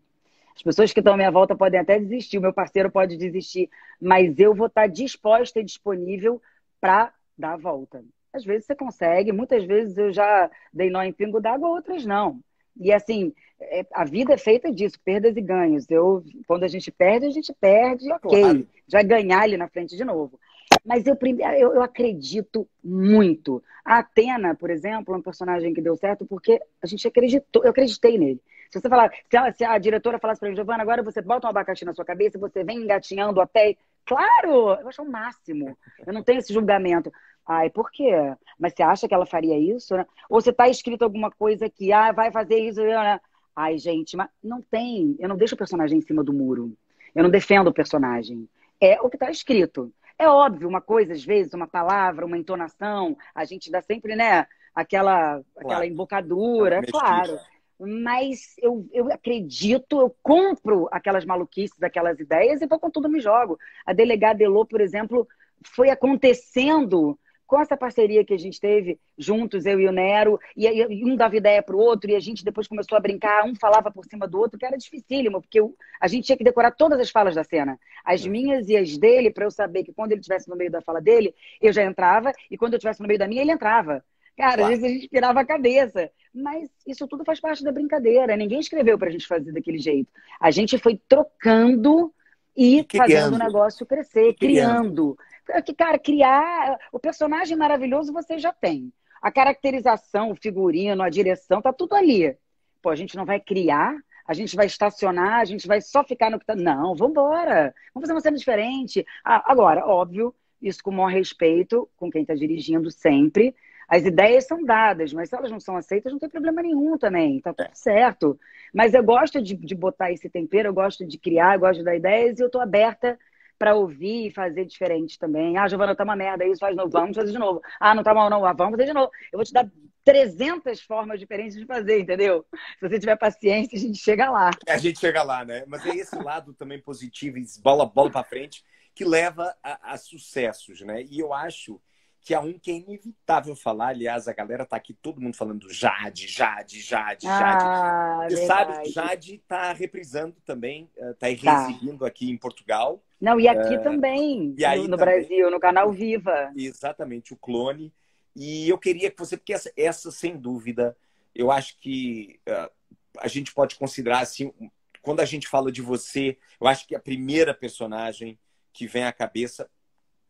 As pessoas que estão à minha volta podem até desistir, o meu parceiro pode desistir, mas eu vou estar disposta e disponível para dar a volta. Às vezes você consegue, muitas vezes eu já dei nó em pingo d'água, outras não. E assim, é, a vida é feita disso, perdas e ganhos. Eu, quando a gente perde, a gente perde, ok. Claro. Já ganhar ali na frente de novo. Mas eu, eu, eu, acredito muito. A Atena, por exemplo, é um personagem que deu certo porque a gente acreditou, eu acreditei nele. Se você falar, se a, se a diretora falasse para mim, Giovana, agora você bota um abacaxi na sua cabeça você vem engatinhando até. Claro! Eu acho o máximo. Eu não tenho esse julgamento. Ai, por quê? Mas você acha que ela faria isso? Né? Ou você está escrito alguma coisa que ah, vai fazer isso? Né? Ai, gente, mas não tem. Eu não deixo o personagem em cima do muro. Eu não defendo o personagem. É o que está escrito. É óbvio, uma coisa, às vezes, uma palavra, uma entonação, a gente dá sempre, né, aquela, claro. aquela embocadura, é claro. Mas eu, eu acredito, eu compro aquelas maluquices, aquelas ideias e vou com tudo me jogo. A delegada Elô, por exemplo, foi acontecendo com essa parceria que a gente teve juntos, eu e o Nero, e, e um dava ideia para o outro, e a gente depois começou a brincar, um falava por cima do outro, que era dificílimo, porque eu, a gente tinha que decorar todas as falas da cena, as é. minhas e as dele, para eu saber que quando ele estivesse no meio da fala dele, eu já entrava, e quando eu estivesse no meio da minha, ele entrava. Cara, claro. às vezes a gente pirava a cabeça. Mas isso tudo faz parte da brincadeira. Ninguém escreveu para a gente fazer daquele jeito. A gente foi trocando e, e fazendo o negócio crescer, criando. criando. É que, cara, criar. O personagem maravilhoso você já tem. A caracterização, o figurino, a direção, tá tudo ali. Pô, a gente não vai criar, a gente vai estacionar, a gente vai só ficar no que tá. Não, vamos embora. Vamos fazer uma cena diferente. Ah, agora, óbvio, isso com o maior respeito com quem está dirigindo sempre. As ideias são dadas, mas se elas não são aceitas, não tem problema nenhum também. Tá tudo certo. Mas eu gosto de, de botar esse tempero, eu gosto de criar, eu gosto de dar ideias e eu tô aberta para ouvir e fazer diferente também. Ah, Giovana, tá uma merda, isso faz de novo, vamos fazer de novo. Ah, não tá mal não, ah, vamos fazer de novo. Eu vou te dar 300 formas diferentes de fazer, entendeu? Se você tiver paciência, a gente chega lá. A gente chega lá, né? Mas é esse lado também positivo, bola, bola para frente, que leva a, a sucessos, né? E eu acho que é um que é inevitável falar. Aliás, a galera tá aqui, todo mundo falando Jade, Jade, Jade, Jade. Ah, Você sabe, Jade tá reprisando também, eh, tá, tá residindo aqui em Portugal. Não, e aqui uh, também, e aí no, no também, Brasil, no canal Viva. Exatamente, o clone. E eu queria que você, porque essa, essa sem dúvida, eu acho que uh, a gente pode considerar assim, quando a gente fala de você, eu acho que a primeira personagem que vem à cabeça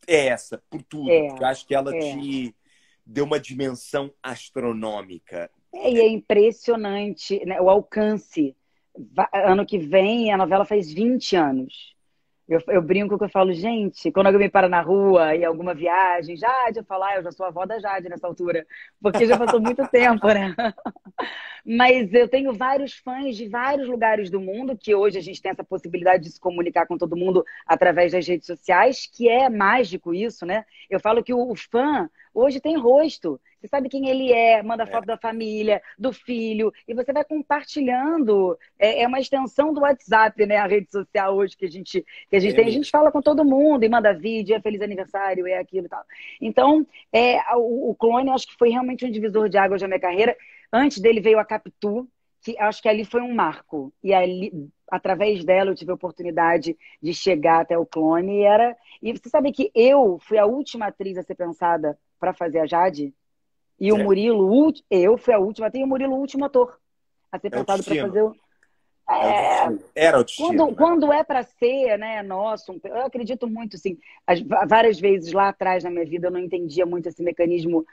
é essa, por tudo. É, eu acho que ela é. te deu uma dimensão astronômica. É, e é impressionante né, o alcance. Ano que vem, a novela faz 20 anos. Eu, eu brinco que eu falo, gente, quando alguém me para na rua e alguma viagem, Jade, eu falo, ah, eu já sou a avó da Jade nessa altura, porque já passou muito <laughs> tempo, né? Mas eu tenho vários fãs de vários lugares do mundo, que hoje a gente tem essa possibilidade de se comunicar com todo mundo através das redes sociais, que é mágico isso, né? Eu falo que o, o fã hoje tem rosto. Você sabe quem ele é, manda é. foto da família, do filho, e você vai compartilhando. É, é, uma extensão do WhatsApp, né? A rede social hoje que a gente, que a gente é tem. A gente fala com todo mundo e manda vídeo, é feliz aniversário, é aquilo e tal. Então, é, o, o clone, acho que foi realmente um divisor de águas na minha carreira. Antes dele veio a Capitu, que acho que ali foi um marco. E ali, através dela, eu tive a oportunidade de chegar até o clone. E, era... e você sabe que eu fui a última atriz a ser pensada para fazer a Jade? E o Murilo, eu fui a última, tem o Murilo, o último ator a ser é pensado para fazer o. É, era o destino. Quando, né? quando é para ser, né, nosso, eu acredito muito, assim, as, várias vezes lá atrás na minha vida eu não entendia muito esse mecanismo,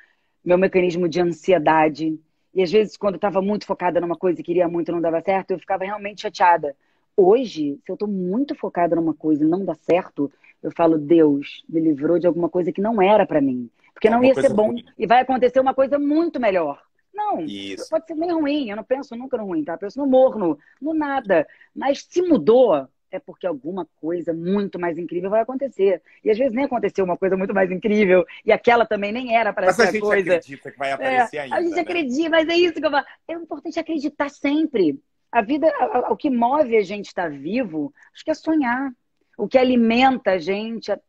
meu mecanismo de ansiedade. E às vezes, quando eu estava muito focada numa coisa e queria muito e não dava certo, eu ficava realmente chateada. Hoje, se eu estou muito focada numa coisa e não dá certo, eu falo, Deus me livrou de alguma coisa que não era para mim. Porque não ia ser bom ruim. e vai acontecer uma coisa muito melhor. Não, Isso. pode ser meio ruim, eu não penso nunca no ruim, tá? Eu penso no morno, no nada. Mas se mudou, é porque alguma coisa muito mais incrível vai acontecer. E às vezes nem aconteceu uma coisa muito mais incrível, e aquela também nem era para essa coisa. Mas a gente acredita que vai é, aparecer é, ainda. A gente né? acredita, mas é isso que eu falo. É importante acreditar sempre. A vida, o que move a gente estar vivo, acho que é sonhar. O que alimenta a gente é,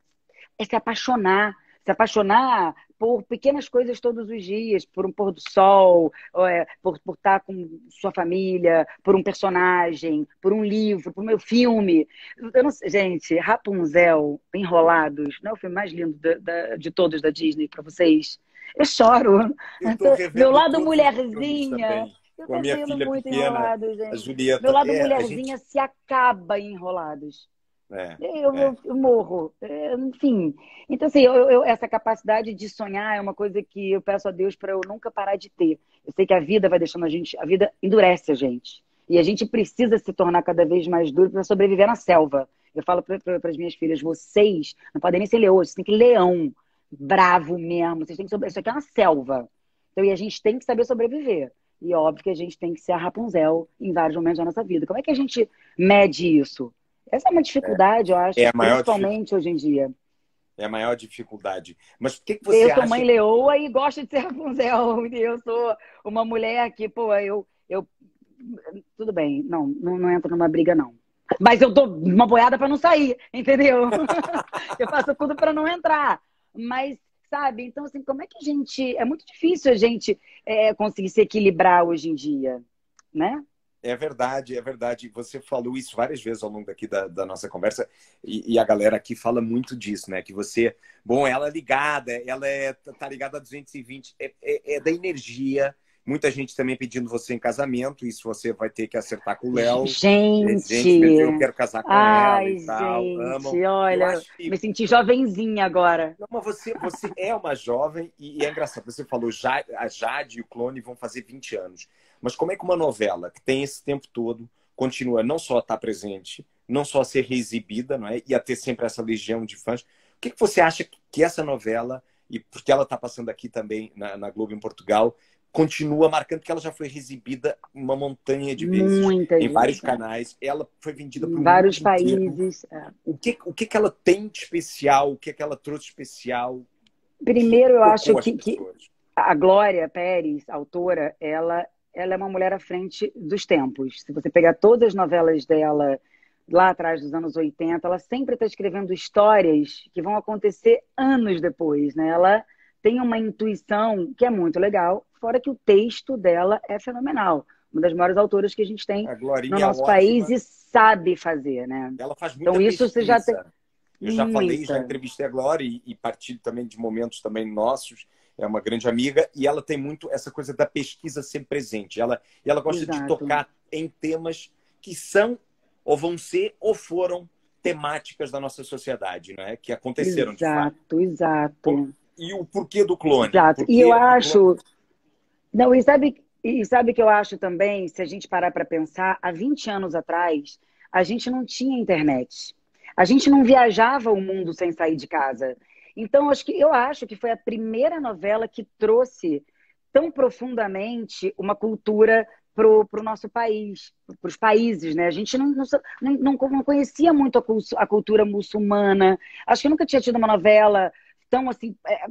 é se apaixonar se apaixonar por pequenas coisas todos os dias, por um pôr do sol, é, por, por estar com sua família, por um personagem, por um livro, por meu filme. Não gente, Rapunzel, Enrolados, não é o filme mais lindo da, da, de todos da Disney para vocês? Eu choro. Eu meu lado mulherzinha. Eu com a minha filha muito pequena, enrolados, gente. a Julieta. Meu lado é, mulherzinha gente... se acaba em Enrolados. É, eu, é. eu, morro. É, enfim. Então, assim, eu, eu, essa capacidade de sonhar é uma coisa que eu peço a Deus para eu nunca parar de ter. Eu sei que a vida vai deixando a gente, a vida endurece a gente. E a gente precisa se tornar cada vez mais duro para sobreviver na selva. Eu falo para as minhas filhas, vocês não podem nem ser leões, vocês têm que leão, bravo mesmo. Vocês têm que sobre... Isso aqui é uma selva. Então, e a gente tem que saber sobreviver. E óbvio que a gente tem que ser a Rapunzel em vários momentos da nossa vida. Como é que a gente mede isso? Essa é uma dificuldade, é. eu acho, é principalmente hoje em dia. É a maior dificuldade. Mas por que, que você eu sou mãe leoa e gosto de ser <laughs> Rapunzel. Eu sou uma mulher que, pô, eu... eu... Tudo bem, não, não, não entro numa briga, não. Mas eu dou uma boiada para não sair, entendeu? <laughs> eu faço tudo para não entrar. Mas, sabe, então, assim, como é que a gente... É muito difícil a gente é, conseguir se equilibrar hoje em dia, né? É verdade, é verdade. Você falou isso várias vezes ao longo daqui da, da nossa conversa e, e, a galera aqui fala muito disso, né? Que você, bom, ela é ligada, ela é tá ligada a 220, é, é, é da energia. Muita gente também pedindo você em casamento, isso você vai ter que acertar com o Léo. Gente, gente eu quero casar com Ai, ela e tal. Gente, Amam. olha, que... me senti jovenzinha agora. Não, mas você, você é uma jovem e, e é engraçado. Você falou, a Jade e o Clone vão fazer 20 anos. Mas como é que uma novela que tem esse tempo todo continua não só a estar presente, não só a ser reexibida, não é? E a ter sempre essa legião de fãs. O que, que você acha que essa novela e porque ela está passando aqui também na, na, Globo em Portugal, continua marcando que ela já foi exibida uma montanha de vezes Muita em vários canais. Ela foi vendida para vários países. É. O que o que, que ela tem de especial? O que, que ela trouxe de especial? Primeiro, eu acho que, que a Glória Pérez, autora, ela ela é uma mulher à frente dos tempos. Se você pegar todas as novelas dela lá atrás dos anos 80, ela sempre está escrevendo histórias que vão acontecer anos depois, né? Ela tem uma intuição que é muito legal, fora que o texto dela é fenomenal. Uma das maiores autoras que a gente tem a no nosso é país e sabe fazer, né? Ela faz muita Então isso pesquisa. você já tem... Eu já falei, já entrevistei a Glória e, e partilho também de momentos também nossos é uma grande amiga e ela tem muito essa coisa da pesquisa sempre presente. Ela, ela gosta Exato. de tocar em temas que são ou vão ser ou foram temáticas da nossa sociedade, né? Que aconteceram exato, de fato. Exato, E o porquê do clone? Exato. E eu acho Não, e sabe e sabe que eu acho também, se a gente parar para pensar, há 20 anos atrás, a gente não tinha internet. A gente não viajava o mundo sem sair de casa. Então, acho que eu acho que foi a primeira novela que trouxe tão profundamente uma cultura para o nosso país, para os países, né? A gente não, não, não, conhecia muito a, a, cultura muçulmana. Acho que nunca tinha tido uma novela tão assim. É,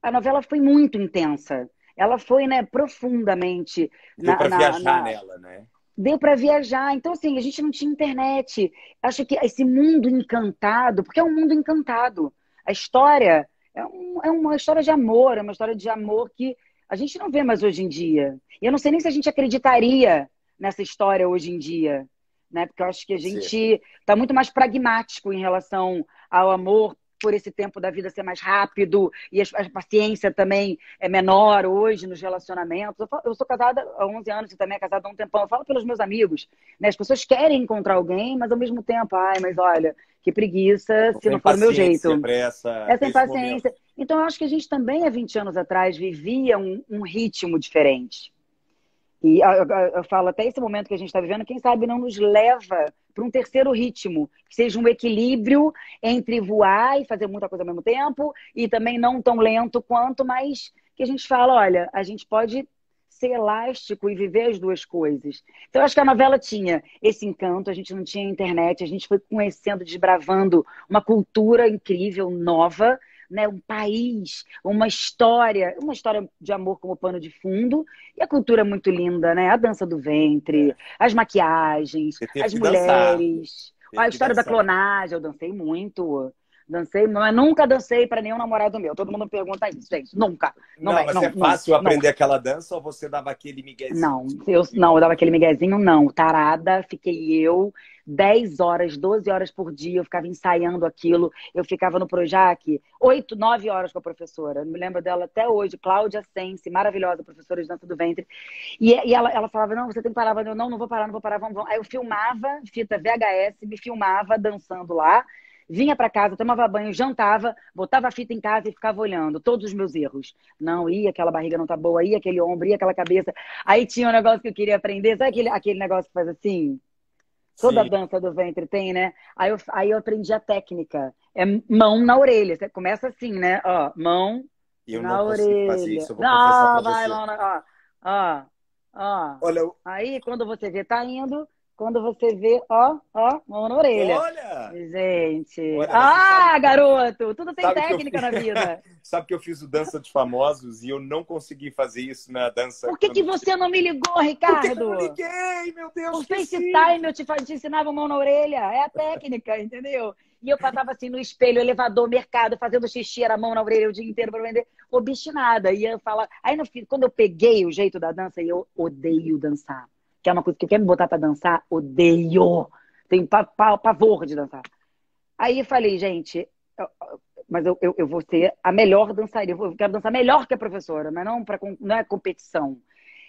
a novela foi muito intensa. Ela foi, né, profundamente. Deu para viajar na... nela, né? Deu para viajar. Então, assim, a gente não tinha internet. Acho que esse mundo encantado, porque é um mundo encantado. A história é, um, é uma história de amor, é uma história de amor que a gente não vê mais hoje em dia. E eu não sei nem se a gente acreditaria nessa história hoje em dia, né? Porque eu acho que a gente está muito mais pragmático em relação ao amor por esse tempo da vida ser mais rápido e a, paciência também é menor hoje nos relacionamentos. Eu, falo, eu, sou casada há 11 anos e também é casada há um tempão. Eu falo pelos meus amigos, né? As pessoas querem encontrar alguém, mas ao mesmo tempo, ai, mas olha, que preguiça se não for o meu jeito. Essa, impaciência. Então, eu acho que a gente também, há 20 anos atrás, vivia um, um ritmo diferente. E eu, falo, até esse momento que a gente está vivendo, quem sabe não nos leva para um terceiro ritmo, que seja um equilíbrio entre voar e fazer muita coisa ao mesmo tempo, e também não tão lento quanto, mas que a gente fala, olha, a gente pode ser elástico e viver as duas coisas. Então, eu acho que a novela tinha esse encanto, a gente não tinha internet, a gente foi conhecendo, desbravando uma cultura incrível, nova, né, um país, uma história, uma história de amor como pano de fundo, e a cultura é muito linda, né? A dança do ventre, é. as maquiagens, as mulheres, a história da clonagem, eu dancei muito. Dancei, mas nunca dancei para nenhum namorado meu. Todo mundo pergunta isso, gente. Nunca. Não, não é, mas não, é fácil não, aprender aquela dança ou você dava aquele miguezinho? Não, eu, não, eu dava aquele miguezinho, não. Tarada, fiquei eu 10 horas, 12 horas por dia, eu ficava ensaiando aquilo. Eu ficava no Projac 8, 9 horas com a professora. Eu me lembro dela até hoje, Cláudia Sense, maravilhosa professora de dança do ventre. E, e ela, ela falava: Não, você tem que parar. Eu, não, não vou parar, não vou parar, vamos, vamos. Aí eu filmava, fita VHS, me filmava dançando lá vinha para casa, tomava banho, jantava, botava a fita em casa e ficava olhando todos os meus erros. Não, ia aquela barriga não tá boa, ia aquele ombro, ia aquela cabeça. Aí tinha um negócio que eu queria aprender, sabe aquele, aquele negócio que faz assim? Toda Sim. dança do ventre tem, né? Aí eu, aí eu aprendi a técnica. É mão na orelha. Você começa assim, né? Ó, mão eu na orelha. Fazer isso, não, vai, mão na... Ó, ó, ó. Olha, eu... Aí, quando você vê, tá indo, quando você vê, ó, ó, mão na orelha. Olha! Gente. Olha, ah, garoto! Tudo tem técnica na vida. <laughs> sabe que eu fiz o Dança dos Famosos e eu não consegui fazer isso na dança. Por que, que você não me ligou, Ricardo? Por que eu não liguei, meu Deus? O FaceTime eu te, te ensinava mão na orelha. É a técnica, <laughs> entendeu? E eu passava assim no espelho, elevador, mercado, fazendo xixi, era mão na orelha o dia inteiro para vender, obstinada. Ia falar. Aí, no, quando eu peguei o jeito da dança, eu odeio dançar que é uma coisa que quer me botar para dançar, odeio. Tenho pavor de dançar. Aí eu falei, gente, mas eu, eu, eu, vou ser a melhor dançarina. Eu quero dançar melhor que a professora, mas não, pra, não é competição.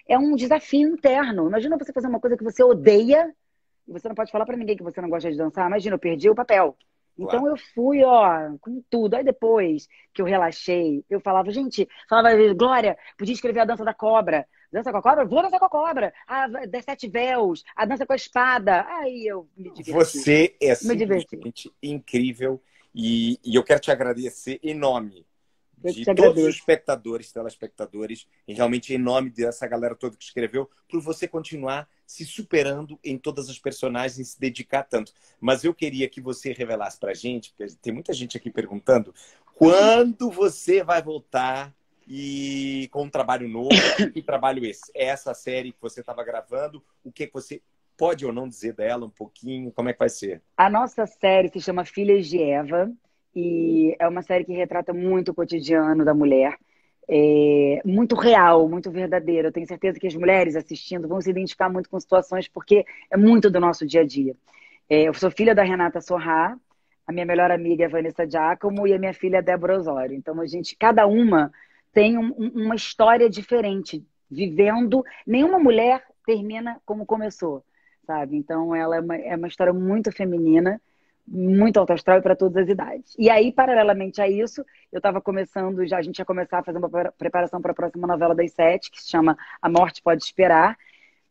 É um desafio interno. Imagina você fazer uma coisa que você odeia e você não pode falar para ninguém que você não gosta de dançar. Imagina, eu perdi o papel. Então claro. eu fui, ó, com tudo. Aí depois que eu relaxei, eu falava, gente, falava, Glória, podia escrever a dança da cobra. Dança com a cobra? Vou dançar com a cobra. A das sete véus, a dança com a espada. Aí eu me diverti. Você é simplesmente incrível. E, e, eu quero te agradecer em nome de todos os espectadores, telespectadores, e realmente em nome dessa galera toda que escreveu, por você continuar se superando em todas as personagens e se dedicar tanto. Mas eu queria que você revelasse pra gente, porque tem muita gente aqui perguntando, quando você vai voltar e com um trabalho novo? que trabalho esse? É essa série que você estava gravando? O que você pode ou não dizer dela um pouquinho? Como é que vai ser? A nossa série se chama Filhas de Eva e é uma série que retrata muito o cotidiano da mulher. É muito real, muito verdadeiro. Eu tenho certeza que as mulheres assistindo vão se identificar muito com situações porque é muito do nosso dia a dia. É, eu sou filha da Renata Sorrá, a minha melhor amiga é a Vanessa Giacomo e a minha filha é Débora Osório. Então a gente, cada uma tem um, uma história diferente, vivendo. Nenhuma mulher termina como começou, sabe? Então ela é uma, é uma história muito feminina muito alto astral e para todas as idades. E aí, paralelamente a isso, eu estava começando, já a gente ia começar a fazer uma preparação para a próxima novela das sete, que se chama A Morte Pode Esperar,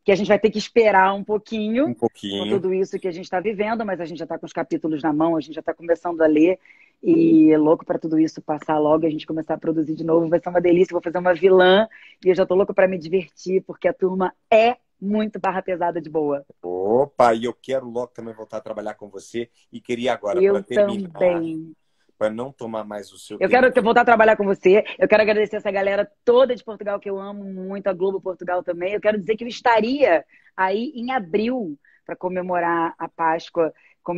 que a gente vai ter que esperar um pouquinho, um pouquinho. com tudo isso que a gente está vivendo, mas a gente já está com os capítulos na mão, a gente já está começando a ler e é louco para tudo isso passar logo e a gente começar a produzir de novo. Vai ser uma delícia, vou fazer uma vilã e eu já tô louco para me divertir, porque a turma é muito barra pesada de boa. Opa, e eu quero logo também voltar a trabalhar com você e queria agora para terminar. Também. Para não tomar mais o seu Eu tempo. quero voltar a trabalhar com você. Eu quero agradecer essa galera toda de Portugal que eu amo muito, a Globo Portugal também. Eu quero dizer que eu estaria aí em abril para comemorar a Páscoa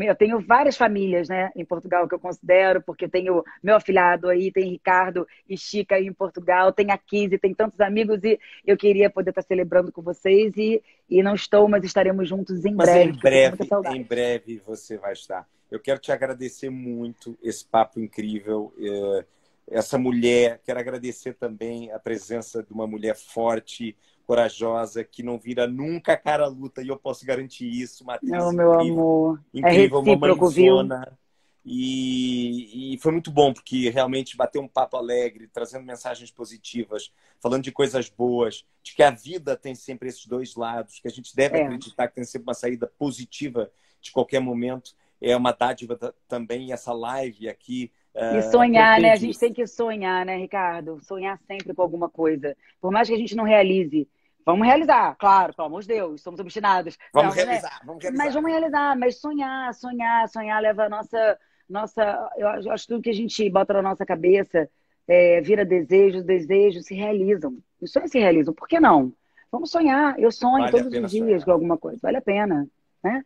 eu tenho várias famílias né, em Portugal que eu considero, porque tenho meu afilhado aí, tem Ricardo e Chica aí em Portugal, tem a Kise, tem tantos amigos e eu queria poder estar celebrando com vocês e, e não estou, mas estaremos juntos em mas breve. Em breve, em breve você vai estar. Eu quero te agradecer muito esse papo incrível. É, essa mulher, quero agradecer também a presença de uma mulher forte, corajosa, que não vira nunca cara luta, e eu posso garantir isso, Matheus. Não, meu incrível, amor. É incrível, é uma mãezona. E, e foi muito bom, porque realmente bateu um papo alegre, trazendo mensagens positivas, falando de coisas boas, de que a vida tem sempre esses dois lados, que a gente deve é. acreditar que tem sempre uma saída positiva de qualquer momento. É uma dádiva também essa live aqui e sonhar, né? A gente tem que sonhar, né, Ricardo? Sonhar sempre com alguma coisa. Por mais que a gente não realize. Vamos realizar, claro, pelo amor de Deus, somos obstinados. Vamos, não, realizar, né? vamos realizar. Mas vamos realizar, mas sonhar, sonhar, sonhar leva a nossa. nossa eu acho que tudo que a gente bota na nossa cabeça é, vira desejo, os desejos se realizam. Os sonhos se realizam, por que não? Vamos sonhar. Eu sonho vale todos os dias sonhar. com alguma coisa, vale a pena, né?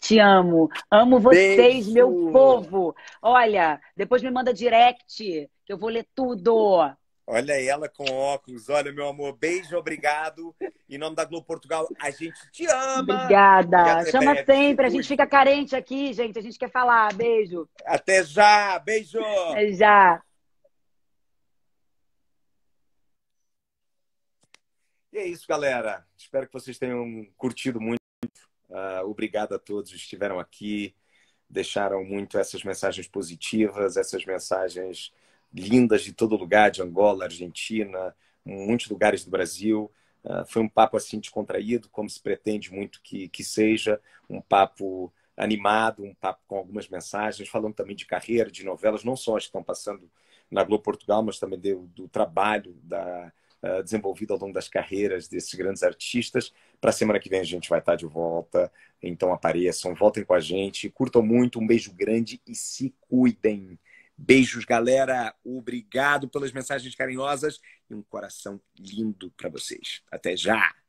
Te amo. Amo vocês, Beijo. meu povo. Olha, depois me manda direct, que eu vou ler tudo. Olha ela com óculos. Olha, meu amor, beijo, obrigado. Em nome da Globo Portugal, a gente te ama. Obrigada. Chama breve. sempre. A gente fica carente aqui, gente. A gente quer falar. Beijo. Até já. Beijo. Até já. E é isso, galera. Espero que vocês tenham curtido muito. Uh, obrigado a todos que estiveram aqui, deixaram muito essas mensagens positivas, essas mensagens lindas de todo lugar, de Angola, Argentina, muitos lugares do Brasil. Uh, foi um papo assim descontraído, como se pretende muito que, que seja, um papo animado, um papo com algumas mensagens, falando também de carreira, de novelas, não só as que estão passando na Globo Portugal, mas também do, do trabalho da, uh, desenvolvido ao longo das carreiras desses grandes artistas. Para semana que vem a gente vai estar de volta. Então apareçam, voltem com a gente, curtam muito, um beijo grande e se cuidem. Beijos, galera. Obrigado pelas mensagens carinhosas e um coração lindo para vocês. Até já!